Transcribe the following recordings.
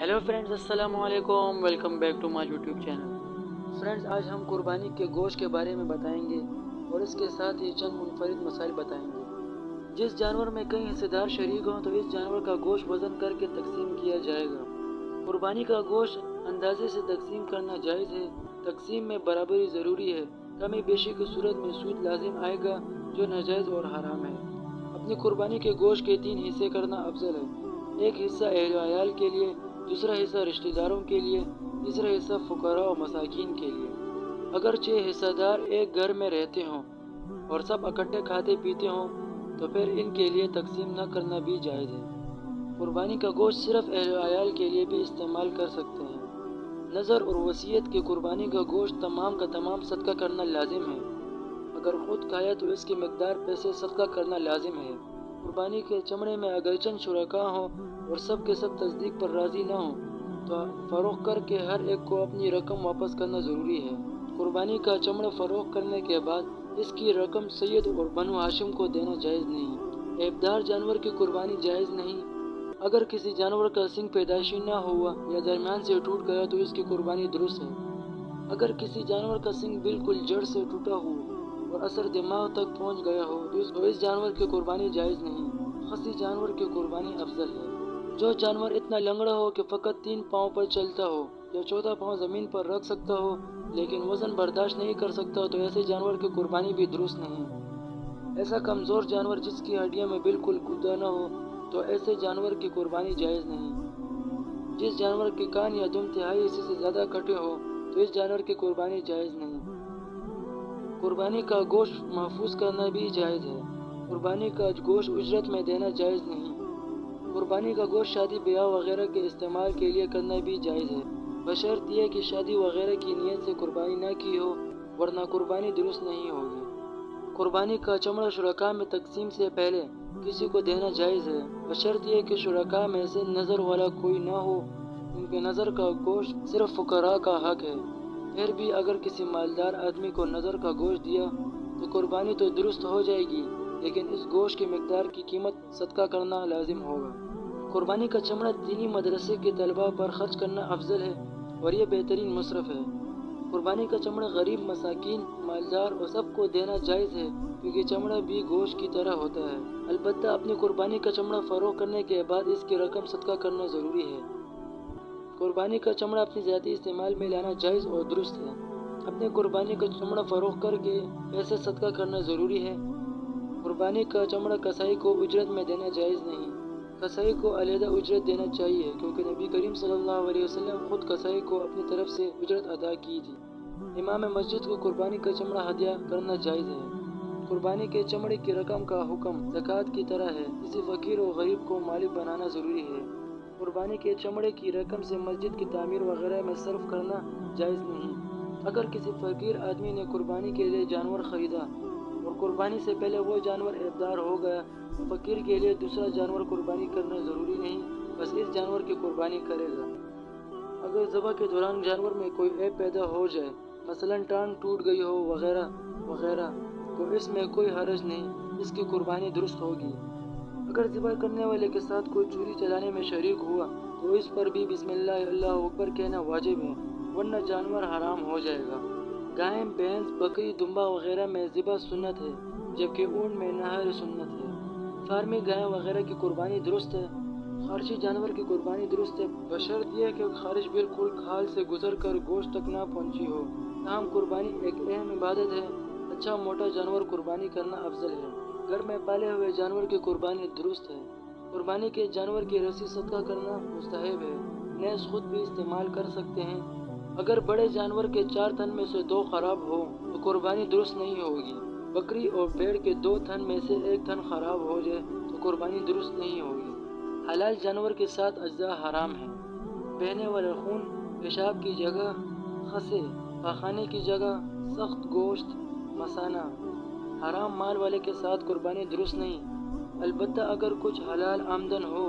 Hello friends अस्सलाम वालेकुम welcome back to my YouTube channel friends आज हम कुर्बानी के गोश्त के बारे में बताएँगे और इसके साथ ही चंद मुनफरद मसाइल बताएँगे। जिस जानवर में कई हिस्सेदार शरीक हों तो इस जानवर का गोश्त वज़न करके तकसीम किया जाएगा। कुर्बानी का गोश्त अंदाजे से तकसीम करना जायज़ है। तकसीम में बराबरी ज़रूरी है। कमी बेशी की सूरत में सूद लाजिम आएगा, जो नाजायज़ और हराम है। अपनी कुर्बानी के गोश्त के तीन हिस्से करना अफजल है। एक हिस्सा अहल के लिए दूसरा हिस्सा रिश्तेदारों के लिए, तीसरा हिस्सा फुकरा और मसाकिन के लिए। अगर छः हिस्सेदार एक घर में रहते हों और सब इकट्ठे खाते पीते हों तो फिर इनके लिए तकसीम न करना भी जायज़ है। कुर्बानी का गोश्त सिर्फ़ अहल के लिए भी इस्तेमाल कर सकते हैं। नज़र और वसीयत की कुर्बानी का गोश्त तमाम का तमाम सदका करना लाजिम है। अगर खुद खाया तो इसकी मकदार पैसे सदका करना लाजिम है। कुर्बानी के चमड़े में अगर चंद शुरा हों और सब के सब तस्दीक पर राज़ी ना हो तो फ़रोख करके हर एक को अपनी रकम वापस करना ज़रूरी है। कुर्बानी का चमड़ा फ़रोख करने के बाद इसकी रकम सैयद और बनु हाशिम को देना जायज़ नहीं। एबदार जानवर की कुर्बानी जायज़ नहीं। अगर किसी जानवर का सिंह पैदाइशी ना हुआ या दरमियान से टूट गया तो इसकी कुर्बानी दुरुस्त है। अगर किसी जानवर का सिंह बिल्कुल जड़ से टूटा हो और असर दिमाग तक पहुँच गया हो तो इस जानवर की कुर्बानी जायज़ नहीं। खसी जानवर की कुर्बानी अफजल है। जो जानवर इतना लंगड़ा हो कि फ़कत तीन पाँव पर चलता हो, या चौथा पाँव ज़मीन पर रख सकता हो, लेकिन वज़न बर्दाश्त नहीं कर सकता तो ऐसे जानवर की कुर्बानी भी दुरुस्त नहीं ऐसा कमज़ोर जानवर जिसकी हड्डियों में बिल्कुल गुदा न हो तो ऐसे जानवर की कुर्बानी जायज़ नहीं। जिस जानवर के कान या दुम तिहाई हिस्से से ज़्यादा कटे हो तो इस जानवर की कुर्बानी जायज़ नहीं। कुर्बानी का गोश्त महफूज करना भी जायज़ है। कुर्बानी का गोश्त उजरत में देना जायज़ नहीं। कुर्बानी का गोश्त शादी, ब्याह वगैरह के इस्तेमाल के लिए करना भी जायज़ है। बशर्त यह कि शादी वगैरह की नीयत से कुर्बानी ना की हो, वरना कुर्बानी दुरुस्त नहीं होगी। कुर्बानी का चमड़ा शुरा में तकसीम से पहले किसी को देना जायज़ है। बशर्त यह कि शुरा में से नज़र वाला कोई ना हो उनके नज़र का गोश्त सिर्फ़ फकरा का हक है। फिर भी अगर किसी मालदार आदमी को नज़र का गोश्त दिया तो कुर्बानी तो दुरुस्त हो जाएगी, लेकिन इस गोश्त की मकदार की कीमत सदका करना लाजिम होगा। कुर्बानी का चमड़ा दीनी मदरसे के तलबा पर खर्च करना अफजल है और यह बेहतरीन मशरफ है। कुर्बानी का चमड़ा गरीब मसाकिन, मालदार और सबको देना जायज़ है, क्योंकि चमड़ा भी गोश्त की तरह होता है। अलबत् अपनी कुर्बानी का चमड़ा फ़रोग करने के बाद इसकी रकम सदका करना ज़रूरी है। कुर्बानी का चमड़ा अपनी ज़्यादा इस्तेमाल में लाना जायज़ और दुरुस्त है। अपने कुर्बानी का चमड़ा फ़रोख करके पैसे सदका करना ज़रूरी है। कुर्बानी का चमड़ा कसाई को उजरत में देना जायज़ नहीं। कसाई को अलहदा उजरत देना चाहिए, क्योंकि नबी करीम सल्लल्लाहु अलैहि वसल्लम खुद कसाई को अपनी तरफ़ से उजरत अदा की थी। इमाम मस्जिद को कुर्बानी का चमड़ा हदिया करना जायज़ है। कुर्बानी के चमड़े की रकम का हुक्म जक़ात की तरह है। इसे फ़कीर और गरीब को मालिक बनाना ज़रूरी है। कुर्बानी के चमड़े की रकम से मस्जिद की तामीर वगैरह में सर्फ करना जायज़ नहीं। अगर किसी फ़कीर आदमी ने कुर्बानी के लिए जानवर ख़रीदा और कुर्बानी से पहले वो जानवर एबदार हो गया तो फ़कीर के लिए दूसरा जानवर कुर्बानी करना ज़रूरी नहीं, बस इस जानवर की कुर्बानी करेगा। अगर ज़बह के दौरान जानवर में कोई ऐप पैदा हो जाए, मसलन टांग टूट गई हो वगैरह वगैरह तो इसमें कोई हरज नहीं, इसकी कुर्बानी दुरुस्त होगी। अगर ज़बह करने वाले के साथ कोई चूरी चलाने में शरीक हुआ तो इस पर भी बिस्मिल्लाह अकबर कहना वाजिब है, वरना जानवर हराम हो जाएगा। गाय, भैंस, बकरी, दुम्बा वगैरह में ज़िबा सुन्नत है, जबकि ऊन में नहर सुन्नत है। फार्मी गाय वगैरह की कुर्बानी दुरुस्त है। खारशी जानवर की कुर्बानी दुरुस्त है। बशर्त यह कि खारिश बिल्कुल खाल से गुजर कर गोश्त तक ना पहुँची हो। तमाम कुर्बानी एक अहम इबादत है। अच्छा मोटा जानवर कुर्बानी करना अफजल है। घर में पाले हुए जानवर की कुर्बानी दुरुस्त है। कुर्बानी के जानवर की रस्सी सदका करना मुस्तहब है। नैस खुद भी इस्तेमाल कर सकते हैं। अगर बड़े जानवर के चार थन में से दो खराब हो तो कुर्बानी दुरुस्त नहीं होगी। बकरी और भेड़ के दो थन में से एक थन खराब हो जाए तो कुर्बानी दुरुस्त नहीं होगी। हलाल जानवर के साथ अज्जा हराम है। बहने वाले खून, पेशाब की जगह, खसे, पखाने की जगह, सख्त गोश्त, मसाना। हराम माल वाले के साथ कुर्बानी दुरुस्त नहीं। अलबत् अगर कुछ हलाल आमदन हो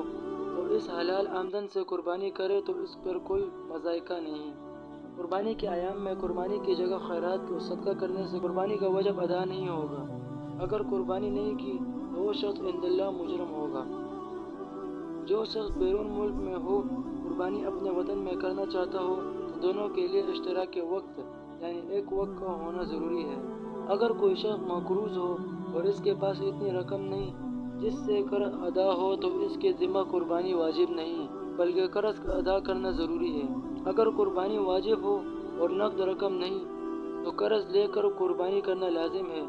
तो इस हलाल आमदन से कुर्बानी करे तो इस पर कोई मजायका नहीं। कुर्बानी के आयाम में कुर्बानी की जगह खैरात को सदका करने से कुर्बानी का वजब अदा नहीं होगा। अगर कुर्बानी नहीं की तो वो शख्स इंदल्ला मुजरम होगा। जो शख्स बैरून मुल्क में हो, कुर्बानी अपने वतन में करना चाहता हो तो दोनों के लिए इश्तरा के वक्त, यानी एक वक्त का होना ज़रूरी है। अगर कोई शख्स मकरूज हो और इसके पास इतनी रकम नहीं जिससे कर अदा हो तो इसके ज़िम्मा कुर्बानी वाजिब नहीं, बल्कि कर्ज अदा करना ज़रूरी है। अगर कुर्बानी वाजिब हो और नकद रकम नहीं तो कर्ज लेकर कुर्बानी करना लाजिम है,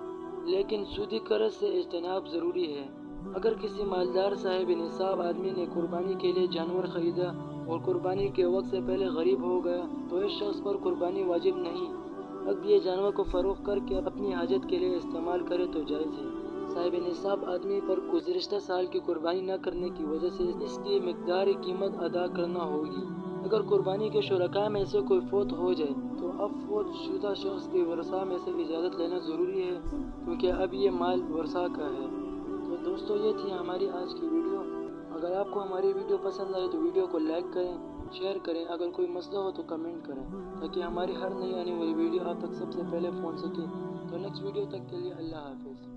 लेकिन सूदी कर्ज से इजतनाब ज़रूरी है। अगर किसी मालदार साहिब निसाब आदमी ने कुर्बानी के लिए जानवर खरीदा और कुर्बानी के वक्त से पहले गरीब हो गया तो इस शख्स पर कुर्बानी वाजिब नहीं। अब ये जानवर को फ़रोख करके अपनी हाजत के लिए इस्तेमाल करे तो जायज़ है। साहिब निसाब आदमी पर गुजशत साल की कुर्बानी न करने की वजह से इसकी मकदार कीमत अदा करना होगी। अगर कुर्बानी के शुरा में से कोई फोत हो जाए तो अब फोत शुदा शख्स की वर्षा में से इजाज़त लेना ज़रूरी है, क्योंकि अब ये माल वर्षा का है। तो दोस्तों, ये थी हमारी आज की वीडियो। अगर आपको हमारी वीडियो पसंद आए तो वीडियो को लाइक करें, शेयर करें। अगर कोई मसला हो तो कमेंट करें, ताकि हमारी हर नई आने वाली वीडियो आप तक सबसे पहले पहुँच सके। तो नेक्स्ट वीडियो तक के लिए अल्लाह हाफिज़।